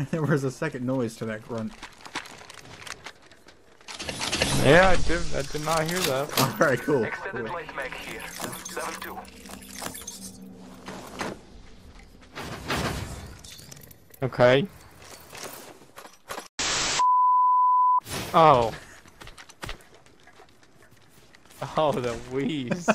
there was a second noise to that grunt. Yeah, I did. I did not hear that. Alright, cool. Extended cool. light mag here. Level 2. Okay. Oh. Oh, the wheeze.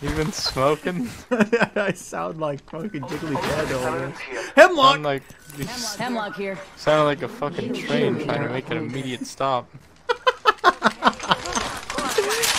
You been smoking? I sound like fucking jiggly cat over here. Hemlock! Sound like you Hemlock here. sounded like a fucking train trying to make an immediate stop.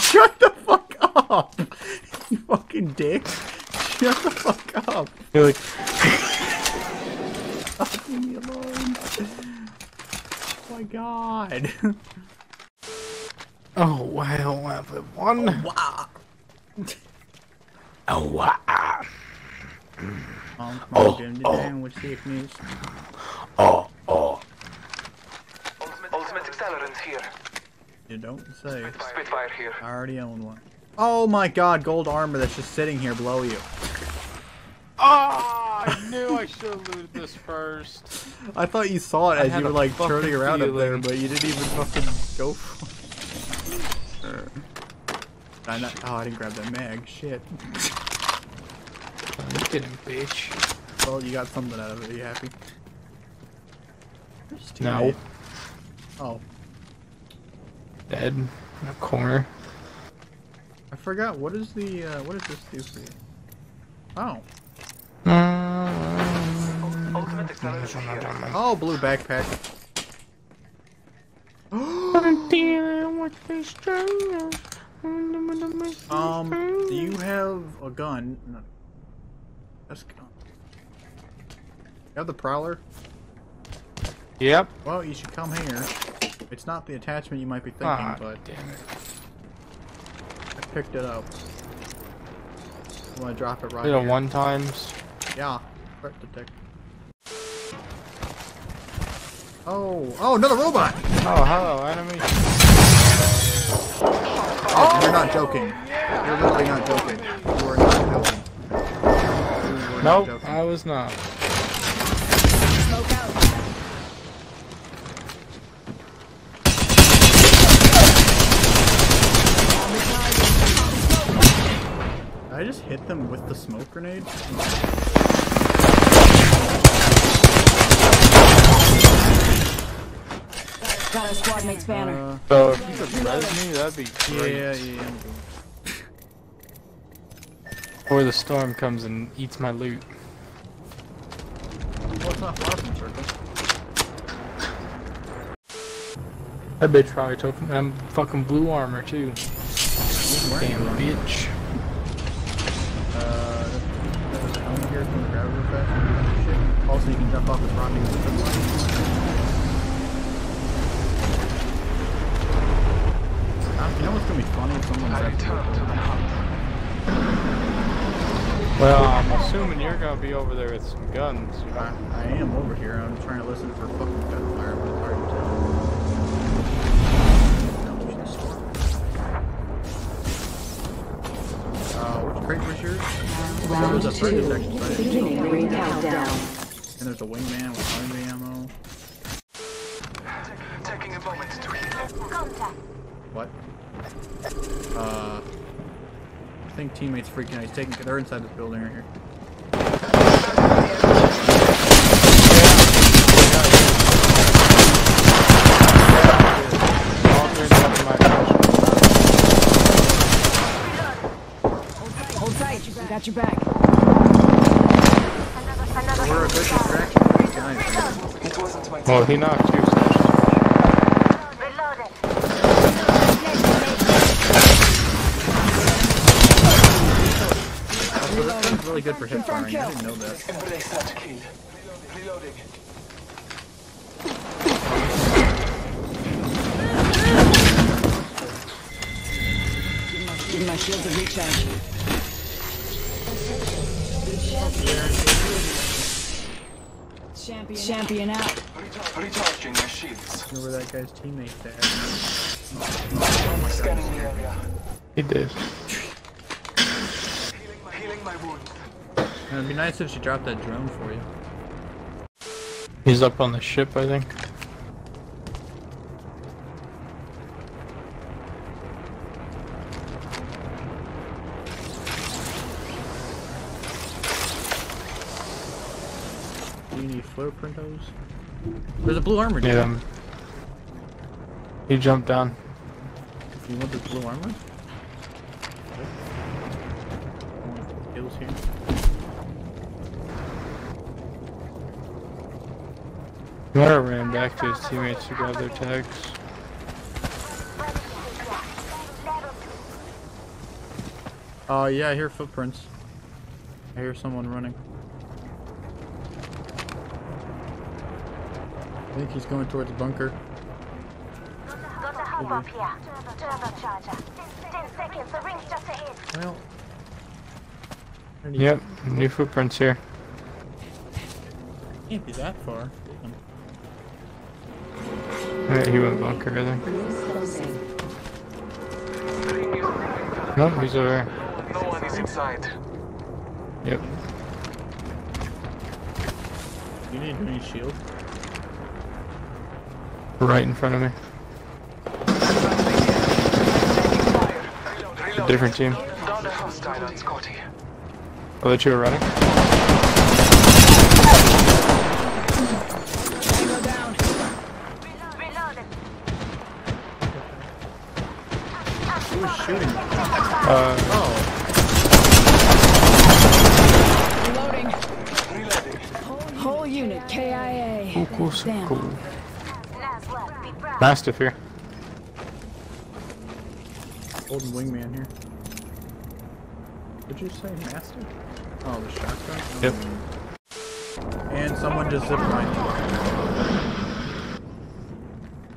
Shut the fuck up! You fucking dick. Shut the fuck up. You're like, Leave me alone. Oh my god. Oh, oh wow, everyone. wow. Oh wow. Um, Oh, dim oh. down with. Oh oh. Ultimate, ultimate accelerants here. You don't say. Spitfire here. I already own one. Oh my god, gold armor that's just sitting here below you. Oh, I knew I should have looted this first. I thought you saw it I as you were like turning around up there, but you didn't even fucking go for it. I not, oh, I didn't grab that mag. Shit. Look at him, bitch. Well, you got something out of it. Are you happy? No. teammate? Oh, Dead in a corner. I forgot. What is the uh, what does this do for you? Oh, Ultimate accelerants here. oh, blue backpack. Um, do you have a gun? No. That's gun. You have the prowler? Yep. Well, you should come here. It's not the attachment you might be thinking, Ah, but damn it. I picked it up. I'm gonna drop it right Did a one times. Yeah, threat detect. Oh, oh, another robot! Oh, hello, enemy. Oh, you're not joking. You're literally not joking. You are not joking. You were not Nope, joking. I was not. Smoke out. Did I just hit them with the smoke grenade? Got a squad mate's banner. Uh, So if you could res me, that'd be yeah, great. yeah, yeah. I'm. Before the storm comes and eats my loot. Well, it's not far from circle. That bitch probably took um, fucking blue armor too. Damn bitch. Uh, there's a helmet here. Can you grab it real fast? and do that shit? Also, you can jump off this rocket with the line. Um, you know what's gonna be funny if someone I grabs return to the hunt. Well, I'm assuming you're gonna be over there with some guns. I. I am over here. I'm trying to listen for fucking gunfire, but it's hard to tell. No, she's storm. Uh, which crate was yours? Round There's a threat two, detection right beginning ring countdown. And there's a wingman with army ammo. Taking a moment to heal. What? I think teammates freaking out. He's taking. They're inside this building right here. All three of my Hold tight. We got your back. We're a good distraction for these guys. man. It wasn't my Well, he knocked you. So. Also, this gun's really good for hip firing. I didn't know that. Embrace that kill. Reloading. Give my shields a recharge. Champion, Champion out. Recharging my shields. I know where that guy's teammates at. Scanning the area. He did. Healing my, healing my wound. It'd be nice if she dropped that drone for you. He's up on the ship, I think. Do you need footprintos? There's a blue armor dude. Yeah. um, He jumped down. You want the blue armor? Kills here. He ran back to his teammates to grab their tags. Uh, yeah, I hear footprints. I hear someone running. I think he's going towards bunker. Got a hub up here. Turbocharger. Ten seconds, the ring's just ahead. Well. where do you- Yep, new footprints here. Can't be that far. Yeah, he went bunker, I think. Closing. Nope, he's over there. No one is inside. Yep. You need any shield? Right in front of me. Reloading. Different team. Down the hostile on Scotty. Oh, that you were running? Cool, cool, so Damn. cool. Nice work. Be proud. Mastiff here. holding wingman here. Did you say master? Oh, the shotgun? Yep. Mm. And someone just ziplined.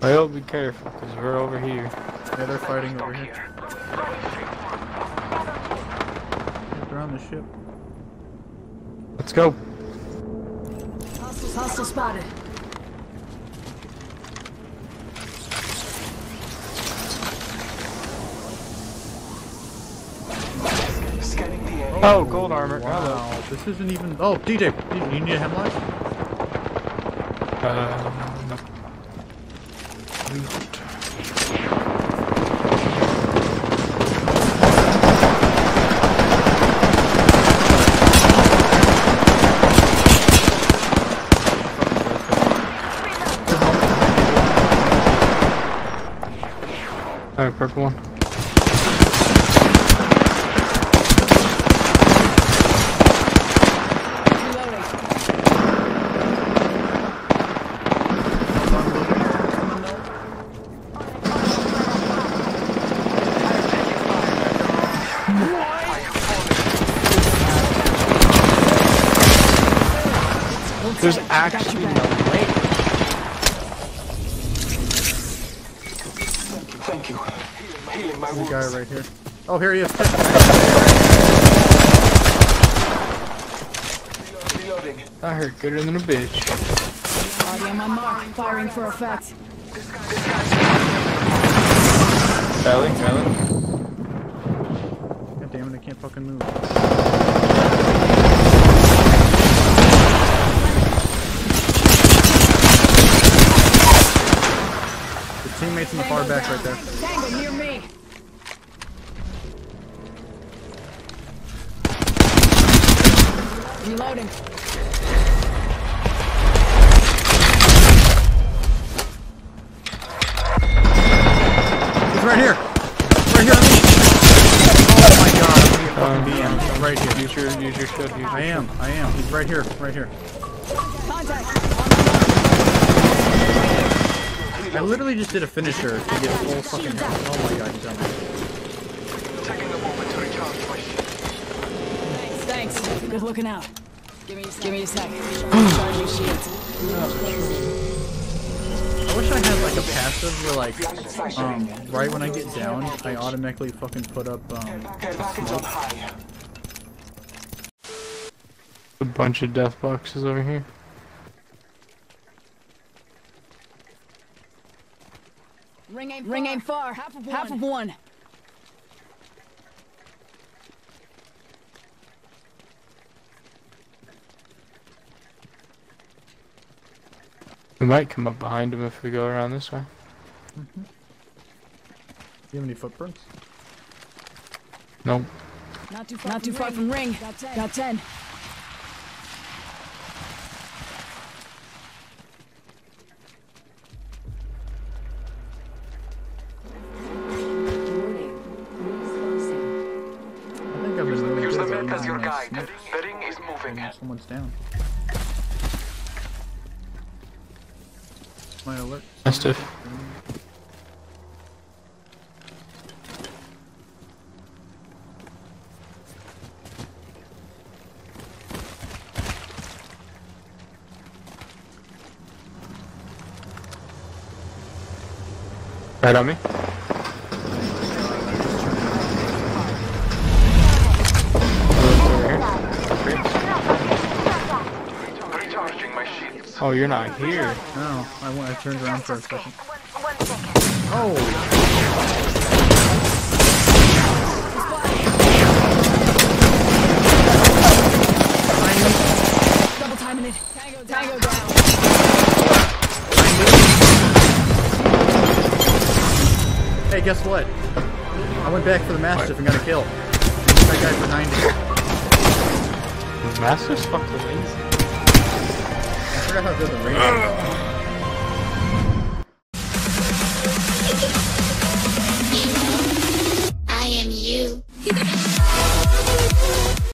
Well, be careful, because we're over here. Yeah, they're fighting over here. Here. They're on the ship. Let's go. Hostile, hostile spotted. Scanning the area. Oh, gold armor. Hello. This isn't even. Oh, DJ, you you need a Hemlok? Uh, no. Alright, purple one. There's actually no way. Thank you. Healing my The wounds. guy right here. Oh, here he is. Reloading. I hurt gooder than a bitch. Already on my mark. Firing for effect. Belly, belly. God damn it, I can't fucking move. The in the far back right there. Tango near me. Reloading. He's right here. Right here on me. Oh my god, I'm gonna fucking be him. Right here. Use your, use your shield. Use your I am, I am. He's right here, right here. Contact. I literally just did a finisher to get full fucking health. Oh my god, he's on me. Taking a moment to recharge my shield. Thanks. Thanks. Good looking out. Give me a sec. Give me a sec. Charge shields. I wish I had like a passive where like, Behind the side um, right when I get down, I automatically fucking put up, um, Care package. A bunch of death boxes over here. Ring aim. Ring aim far. Half of one. Half of one. We might come up behind him if we go around this way. Mm-hmm. Do you have any footprints? Nope. Not too far, Not too far from ring. Got 10. Warning. Ring is moving. when Someone's down. My alert. Mastiff. Right on me. Recharging my shields. Oh, you're not here. No, I, went, I turned around for a second. One, one second. Oh! Double timing it. Tango, Tango down. Hey, guess what? I went back for the Mastiff and got a kill. That guy for 90. Master's fucking amazing. Forgot how good the is.